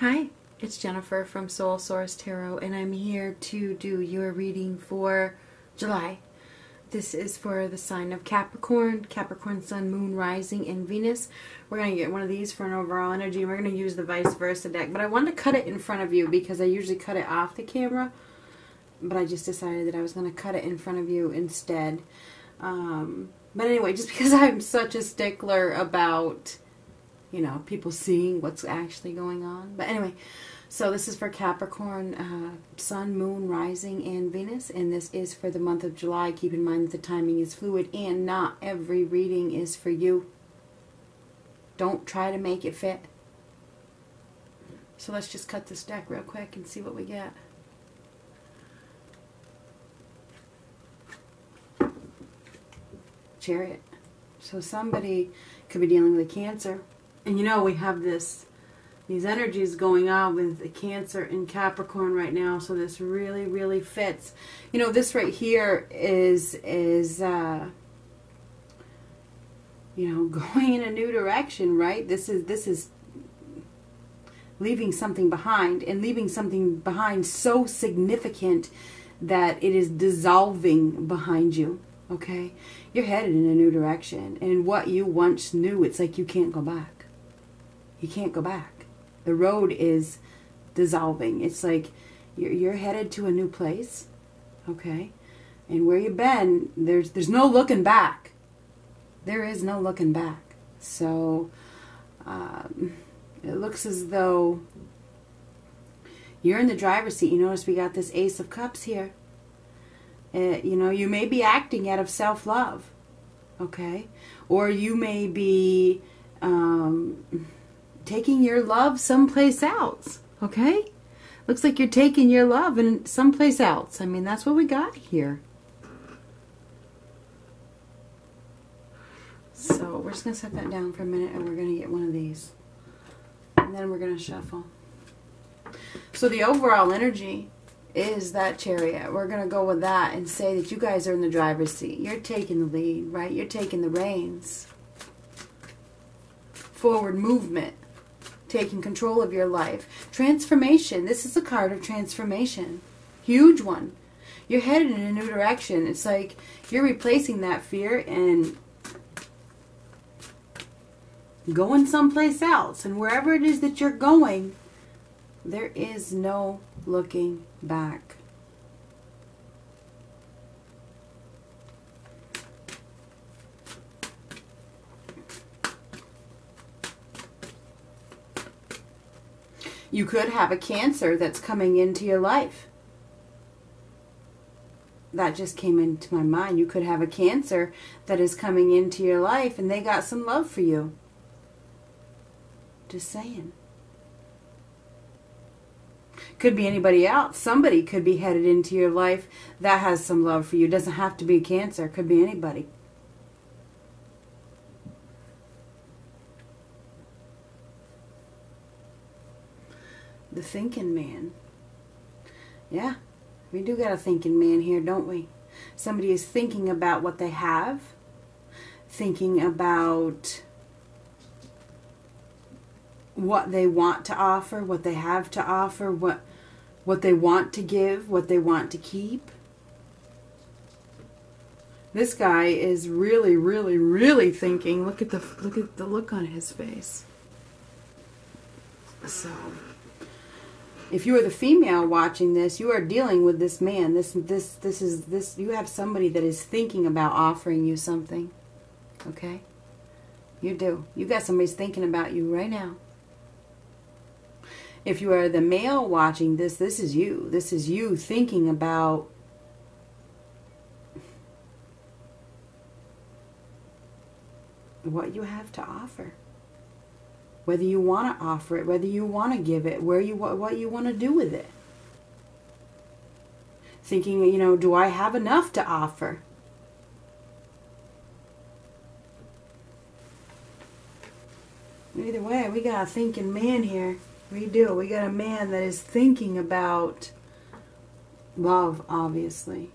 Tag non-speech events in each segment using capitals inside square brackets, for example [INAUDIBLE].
Hi, it's Jennifer from Soul Source Tarot, and I'm here to do your reading for July. This is for the sign of Capricorn, Capricorn Sun, Moon, Rising, and Venus. We're going to get one of these for an overall energy, and we're going to use the vice versa deck. But I wanted to cut it in front of you because I usually cut it off the camera, but I just decided that I was going to cut it in front of you instead. Um, but anyway, just [LAUGHS] because I'm such a stickler about, you know, people seeing what's actually going on. But anyway, so this is for Capricorn, uh, Sun, Moon, Rising, and Venus, and this is for the month of July. Keep in mind that the timing is fluid and not every reading is for you. Don't try to make it fit. So let's just cut this deck real quick and see what we get. Chariot. So somebody could be dealing with a cancer. And you know, we have this these energies going on with the Cancer and Capricorn right now, so this really, really fits. You know, this right here is is uh, you know [LAUGHS] going in a new direction, right? This is this is leaving something behind, and leaving something behind so significant that it is dissolving behind you. Okay, you're headed in a new direction, and what you once knew, it's like you can't go back. You can't go back the road is dissolving. It's like you're, you're headed to a new place, okay? And where you've been, there's there's no looking back. There is no looking back. So um, it looks as though you're in the driver's seat. You notice we got this Ace of Cups here. Uh, you know, you may be acting out of self love, okay? Or you may be. Um, taking your love someplace else, okay? Looks like you're taking your love and someplace else. I mean, that's what we got here. So we're just going to set that down for a minute and we're going to get one of these. And then we're going to shuffle. So the overall energy is that chariot. We're going to go with that and say that you guys are in the driver's seat. You're taking the lead, right? You're taking the reins. Forward movement taking control of your life. Transformation. This is a card of transformation. Huge one. You're headed in a new direction. It's like you're replacing that fear and going someplace else. And wherever it is that you're going, there is no looking back. You could have a cancer that's coming into your life. That just came into my mind. You could have a cancer that is coming into your life and they got some love for you. Just saying. Could be anybody else. Somebody could be headed into your life that has some love for you. Doesn't have to be cancer. Could be anybody. The thinking man. Yeah, we do got a thinking man here, don't we? Somebody is thinking about what they have, thinking about what they want to offer, what they have to offer, what what they want to give, what they want to keep. This guy is really, really, really thinking. Look at the look at the look on his face. So if you are the female watching this, you are dealing with this man. This this this is this you have somebody that is thinking about offering you something. Okay? You do. You got somebody's thinking about you right now. If you are the male watching this, this is you. This is you thinking about what you have to offer whether you want to offer it, whether you want to give it, where you what you want to do with it. Thinking, you know, do I have enough to offer? Either way, we got a thinking man here. We do. We got a man that is thinking about love, obviously.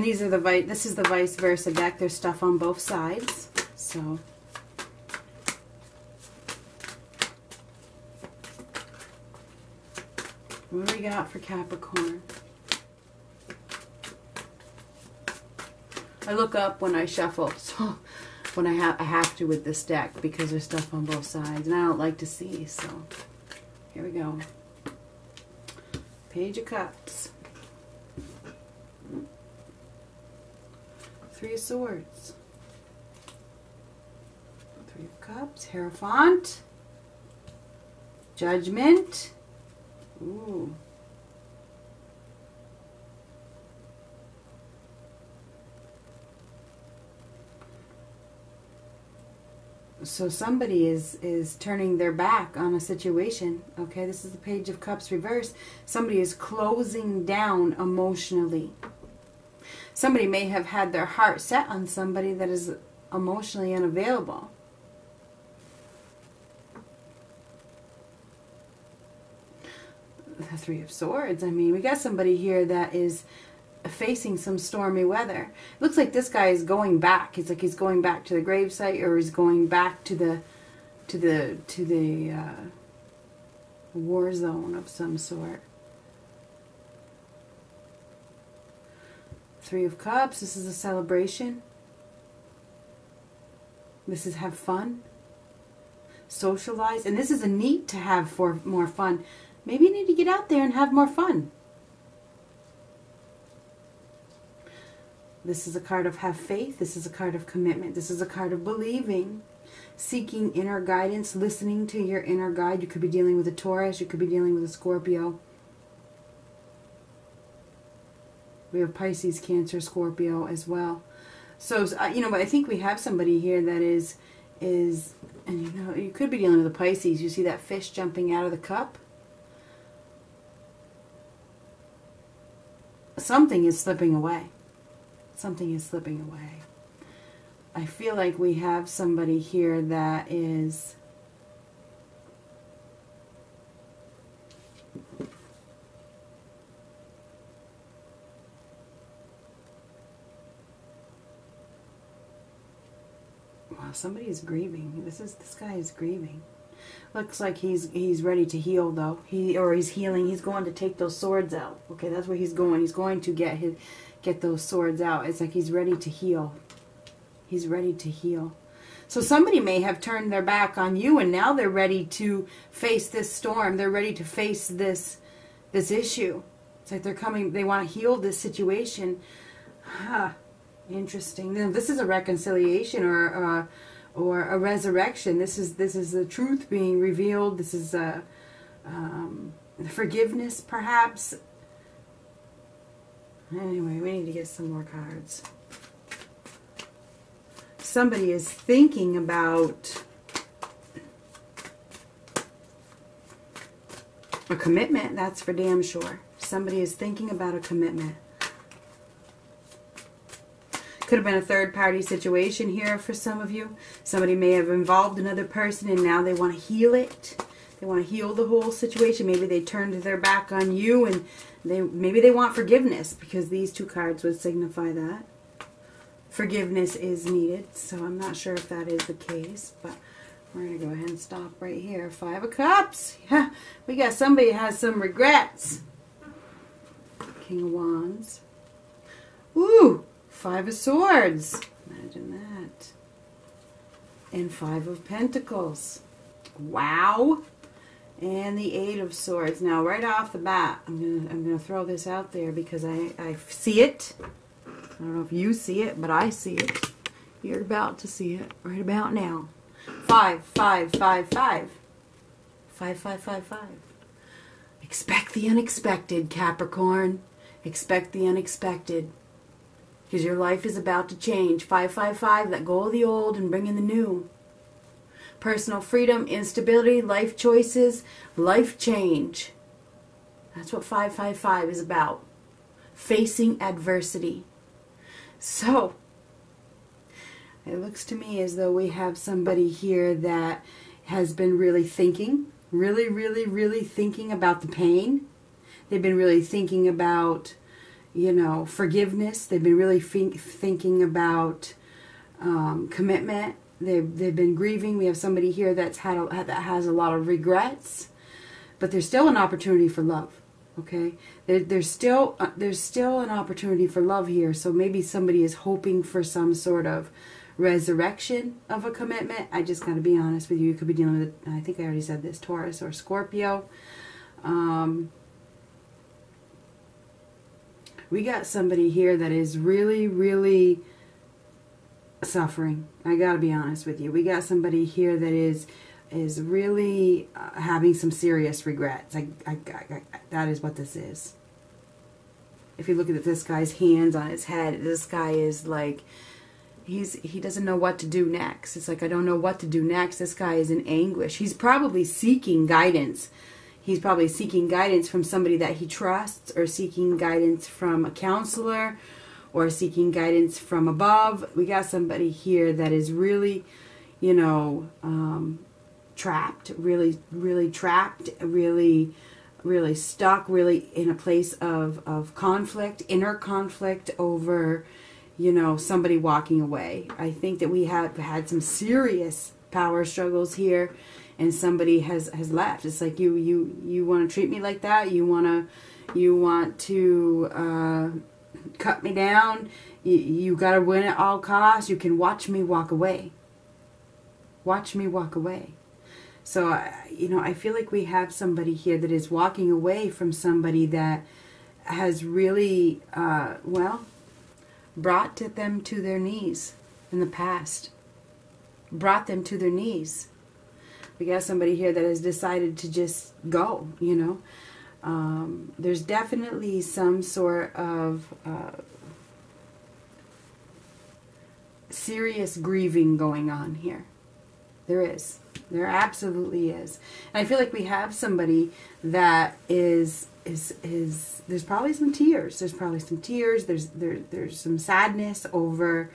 And these are the vice. This is the vice versa deck. There's stuff on both sides. So. What do we got for Capricorn? I look up when I shuffle, [LAUGHS] so when I have I have to with this deck because there's stuff on both sides, and I don't like to see. So here we go. Page of Cups. Three of Swords. Three of Cups. Hierophant. Judgment. Ooh. so somebody is is turning their back on a situation okay this is the page of cups reverse somebody is closing down emotionally somebody may have had their heart set on somebody that is emotionally unavailable the three of swords i mean we got somebody here that is facing some stormy weather. It looks like this guy is going back. It's like he's going back to the gravesite or he's going back to the to the to the uh, war zone of some sort. Three of Cups. This is a celebration. This is have fun. Socialize. And this is a need to have for more fun. Maybe you need to get out there and have more fun. This is a card of have faith. This is a card of commitment. This is a card of believing, seeking inner guidance, listening to your inner guide. You could be dealing with a Taurus. You could be dealing with a Scorpio. We have Pisces, Cancer, Scorpio as well. So, uh, you know, but I think we have somebody here that is, is, and you know, you could be dealing with a Pisces. You see that fish jumping out of the cup? Something is slipping away something is slipping away. I feel like we have somebody here that is Somebody is grieving. This is this guy is grieving. Looks like he's he's ready to heal though. He or he's healing. He's going to take those swords out. Okay, that's where he's going. He's going to get his get those swords out. It's like he's ready to heal. He's ready to heal. So somebody may have turned their back on you and now they're ready to face this storm. They're ready to face this this issue. It's like they're coming, they want to heal this situation. Huh. Interesting. Then this is a reconciliation or uh, or a resurrection. This is this is the truth being revealed. This is a um, forgiveness, perhaps. Anyway, we need to get some more cards. Somebody is thinking about a commitment, that's for damn sure. Somebody is thinking about a commitment. Could have been a third party situation here for some of you. Somebody may have involved another person and now they want to heal it. They want to heal the whole situation. Maybe they turned their back on you and they maybe they want forgiveness because these two cards would signify that. Forgiveness is needed, so I'm not sure if that is the case, but we're going to go ahead and stop right here. Five of Cups. [LAUGHS] Yeah, we got somebody has some regrets. King of Wands. Ooh, Five of Swords. Imagine that. And Five of Pentacles. Wow and the Eight of Swords. Now, right off the bat, I'm gonna I'm gonna throw this out there because I I see it. I don't know if you see it, but I see it. You're about to see it right about now. Five, five, five, five, five, five, five, five. Expect the unexpected, Capricorn. Expect the unexpected. Because your life is about to change. 555, let go of the old and bring in the new personal freedom, instability, life choices, life change. That's what 555 is about. Facing adversity. So, it looks to me as though we have somebody here that has been really thinking, really, really, really thinking about the pain. They've been really thinking about, you know, forgiveness. They've been really think, thinking about um, commitment. They've, they've been grieving. We have somebody here that's had a, that has a lot of regrets, but there's still an opportunity for love. Okay, there, there's still uh, there's still an opportunity for love here. So maybe somebody is hoping for some sort of resurrection of a commitment. I just got to be honest with you. You could be dealing with, I think I already said this, Taurus or Scorpio. Um, we got somebody here that is really, really suffering. I got to be honest with you. We got somebody here that is is really uh, having some serious regrets. I, I, I, that is what this is. If you look at this guy's hands on his head, this guy is like he's he doesn't know what to do next. It's like I don't know what to do next. This guy is in anguish. He's probably seeking guidance he's probably seeking guidance from somebody that he trusts or seeking guidance from a counselor or seeking guidance from above. We got somebody here that is really, you know, um, trapped, really, really trapped, really, really stuck, really in a place of, of conflict, inner conflict over, you know, somebody walking away. I think that we have had some serious power struggles here and somebody has has left. It's like you you you want to treat me like that? You want to you want to uh, cut me down? You, you got to win at all costs? You can watch me walk away. Watch me walk away. So you know i feel like we have somebody here that is walking away from somebody that has really uh, well brought them to their knees in the past. Brought them to their knees we got somebody here that has decided to just go, you know. Um, there's definitely some sort of uh, serious grieving going on here. There is. There absolutely is. And I feel like we have somebody that is is is there's probably some tears. There's probably some tears. There's there there's some sadness over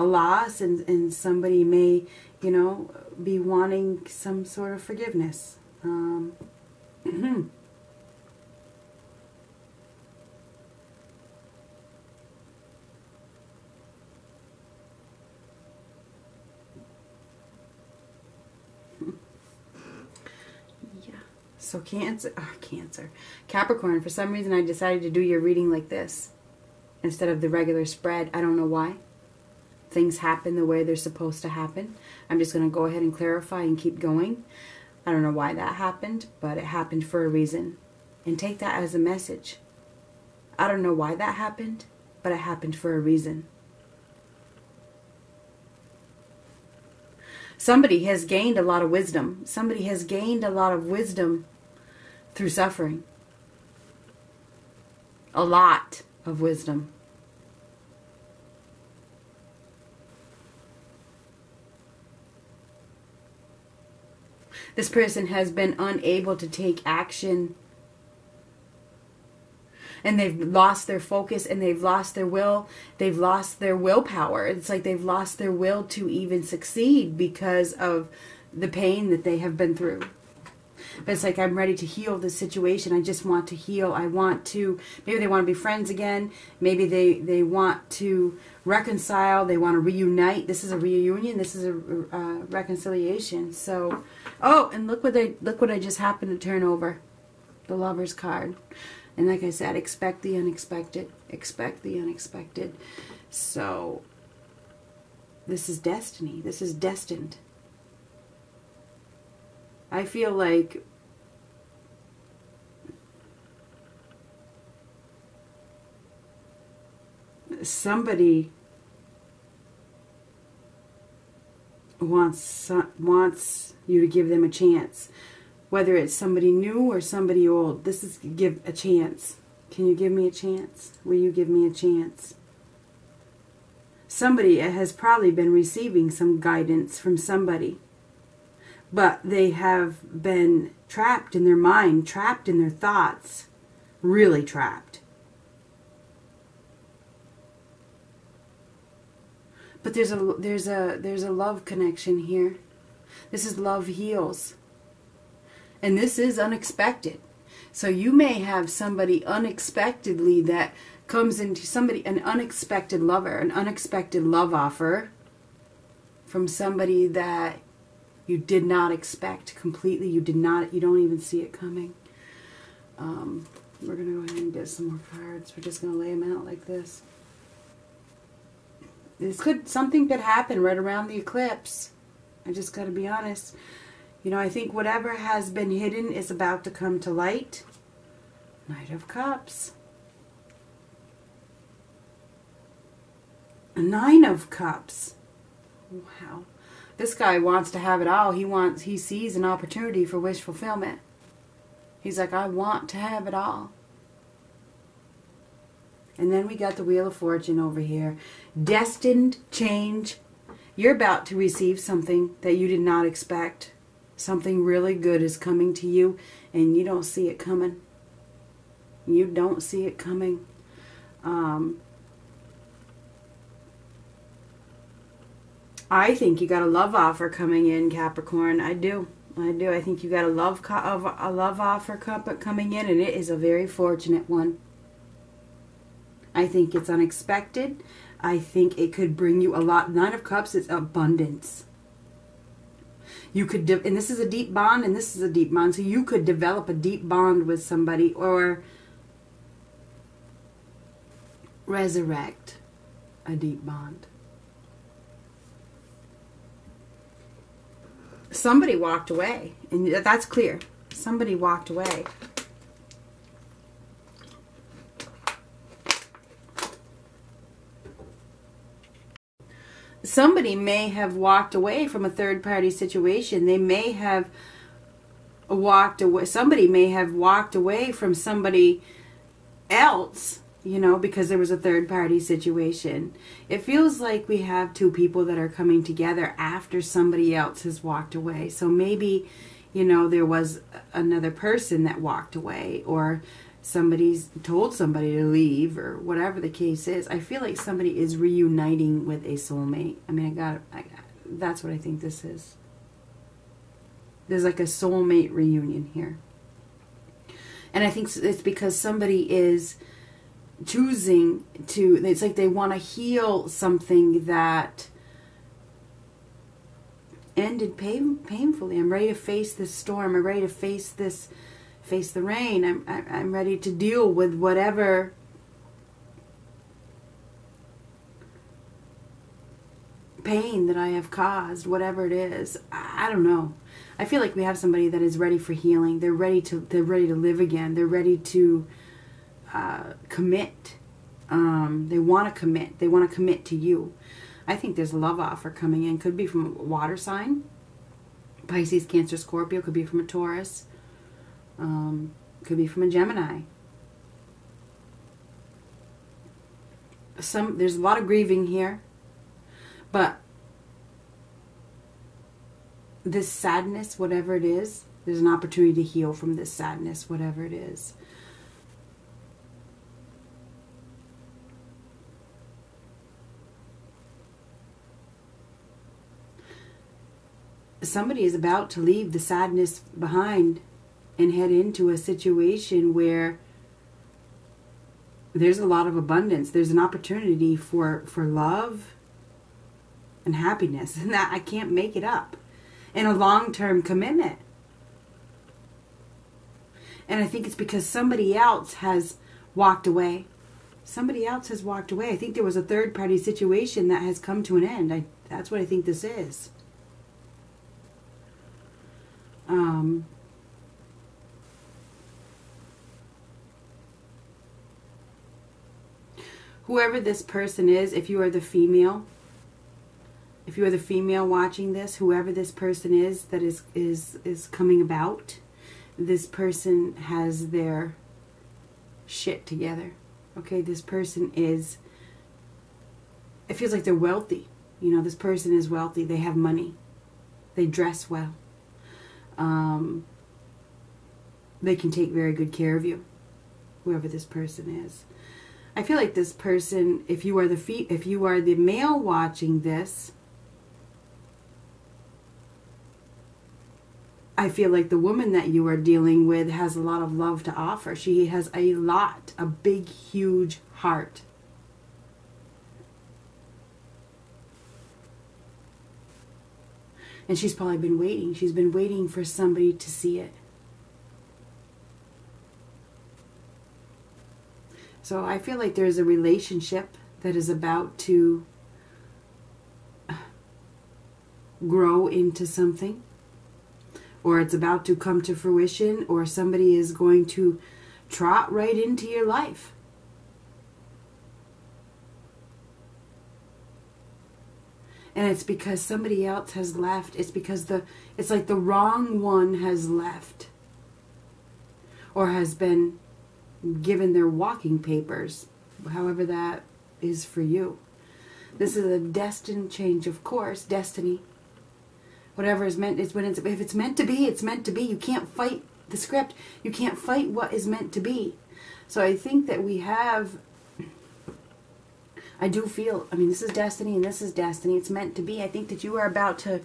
a loss and and somebody may you know, be wanting some sort of forgiveness. Um, [CLEARS THROAT] So Cancer, oh, Cancer, Capricorn. For some reason, I decided to do your reading like this instead of the regular spread. I don't know why things happen the way they're supposed to happen. I'm just going to go ahead and clarify and keep going. I don't know why that happened, but it happened for a reason. And take that as a message. I don't know why that happened, but it happened for a reason. Somebody has gained a lot of wisdom. Somebody has gained a lot of wisdom through suffering. A lot of wisdom. This person has been unable to take action. And they've lost their focus and they've lost their will. They've lost their willpower. It's like they've lost their will to even succeed because of the pain that they have been through but it's like i'm ready to heal this situation i just want to heal i want to maybe they want to be friends again maybe they they want to reconcile they want to reunite this is a reunion this is a uh, reconciliation so Oh, and look what I look what I just happened to turn over. The lover's card. And like I said, expect the unexpected. Expect the unexpected. So this is destiny. This is destined. I feel like somebody wants wants you to give them a chance, whether it's somebody new or somebody old. This is give a chance. Can you give me a chance? Will you give me a chance? Somebody has probably been receiving some guidance from somebody, but they have been trapped in their mind, trapped in their thoughts, really trapped. But there's a there's a there's a love connection here. This is love heals. And this is unexpected. So you may have somebody unexpectedly that comes into somebody, an unexpected lover, an unexpected love offer from somebody that you did not expect completely. You did not, you don't even see it coming. Um, we're going to go ahead and get some more cards. We're just going to lay them out like this. This could, something could happen right around the eclipse. I just got to be honest. You know, I think whatever has been hidden is about to come to light. Knight of Cups. A Nine of Cups. Wow. This guy wants to have it all. He wants he sees an opportunity for wish fulfillment. He's like, I want to have it all. And then we got the Wheel of Fortune over here. Destined change. You're about to receive something that you did not expect. Something really good is coming to you and you don't see it coming. You don't see it coming. Um, I think you got a love offer coming in, Capricorn. I do. I do. I think you got a love a love offer coming in, and it is a very fortunate one. I think it's unexpected. I think it could bring you a lot. Nine of Cups is abundance. You could, and this is a deep bond, and this is a deep bond. So you could develop a deep bond with somebody, or resurrect a deep bond. Somebody walked away, and that's clear. Somebody walked away. Somebody may have walked away from a third party situation. They may have walked away. Somebody may have walked away from somebody else you know, because there was a third party situation. It feels like we have two people that are coming together after somebody else has walked away. So maybe, you know, there was another person that walked away or somebody's told somebody to leave or whatever the case is. I feel like somebody is reuniting with a soulmate. I mean, I got I, that's what I think this is. There's like a soulmate reunion here. And I think it's because somebody is choosing to it's like they want to heal something that ended pain, painfully i'm ready to face this storm i'm ready to face this face the rain i'm i'm ready to deal with whatever pain that i have caused whatever it is i don't know i feel like we have somebody that is ready for healing they're ready to they're ready to live again they're ready to uh, commit. Um, they want to commit. They want to commit to you. I think there's a love offer coming in. Could be from a water sign, Pisces, Cancer, Scorpio. Could be from a Taurus. Um, could be from a Gemini. Some there's a lot of grieving here, but this sadness, whatever it is, there's an opportunity to heal from this sadness, whatever it is. somebody is about to leave the sadness behind and head into a situation where there's a lot of abundance. There's an opportunity for for love and happiness. [LAUGHS] And that i can't make it up. And a long-term commitment. And i think it's because somebody else has walked away. Somebody else has walked away. I think there was a third party situation that has come to an end. I, that's what i think this is. Um, whoever this person is, if you are the female, if you are the female watching this, whoever this person is that is is is coming about, this person has their shit together. Okay, this person is it feels like they're wealthy. You know, this person is wealthy. They have money. They dress well um, they can take very good care of you, whoever this person is. I feel like this person, if you are the if you are the male watching this, I feel like the woman that you are dealing with has a lot of love to offer. She has a lot, a big, huge heart. And she's probably been waiting. She's been waiting for somebody to see it. So I feel like there's a relationship that is about to grow into something, or it's about to come to fruition, or somebody is going to trot right into your life. and it's because somebody else has left it's because the it's like the wrong one has left or has been given their walking papers however that is for you this is a destined change of course destiny whatever is meant is when it's if it's meant to be it's meant to be you can't fight the script you can't fight what is meant to be so i think that we have I do feel, I mean, this is destiny and this is destiny. It's meant to be. I think that you are about to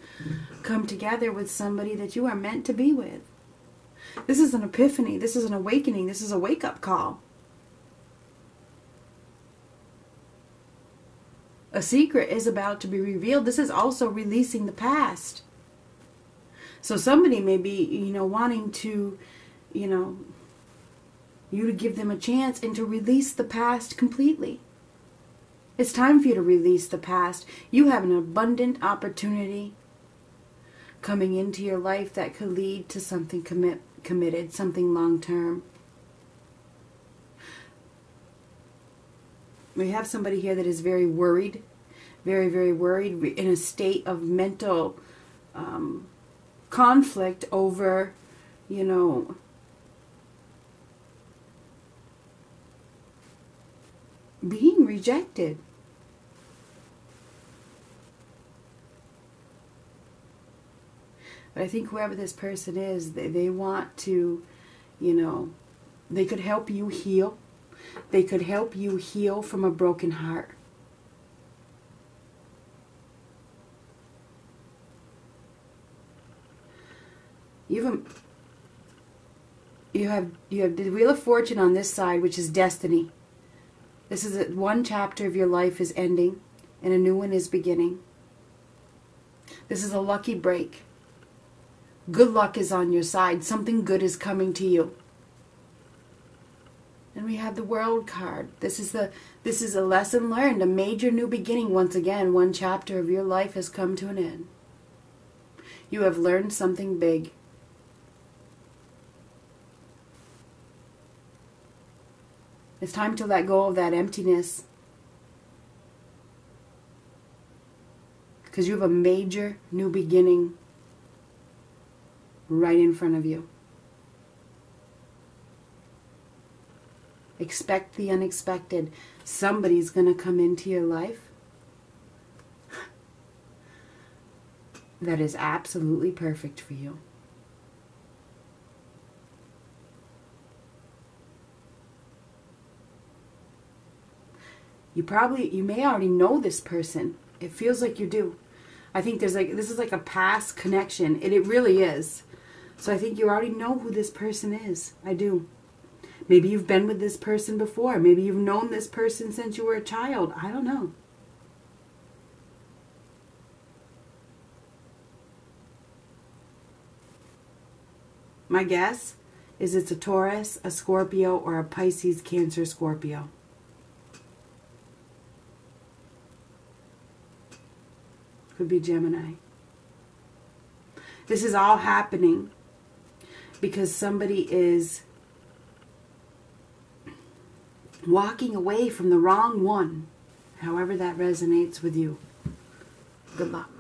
come together with somebody that you are meant to be with. This is an epiphany. This is an awakening. This is a wake up call. A secret is about to be revealed. This is also releasing the past. So somebody may be, you know, wanting to, you know, you to give them a chance and to release the past completely. It's time for you to release the past. You have an abundant opportunity coming into your life that could lead to something commit, committed, something long term. We have somebody here that is very worried, very, very worried, in a state of mental um, conflict over, you know, being rejected. But I think whoever this person is, they, they want to, you know, they could help you heal. They could help you heal from a broken heart. You have, you have you have the wheel of fortune on this side, which is destiny. This is a, one chapter of your life is ending, and a new one is beginning. This is a lucky break. Good luck is on your side. Something good is coming to you. And we have the world card. This is the this is a lesson learned, a major new beginning once again. One chapter of your life has come to an end. You have learned something big. It's time to let go of that emptiness. Because you have a major new beginning right in front of you. Expect the unexpected. Somebody's going to come into your life that is absolutely perfect for you. You probably, you may already know this person. It feels like you do. I think there's like, this is like a past connection, and it really is. So I think you already know who this person is. I do. Maybe you've been with this person before. Maybe you've known this person since you were a child. I don't know. My guess is it's a Taurus, a Scorpio, or a Pisces, Cancer, Scorpio. Could be Gemini. This is all happening because somebody is walking away from the wrong one, however that resonates with you. Good luck.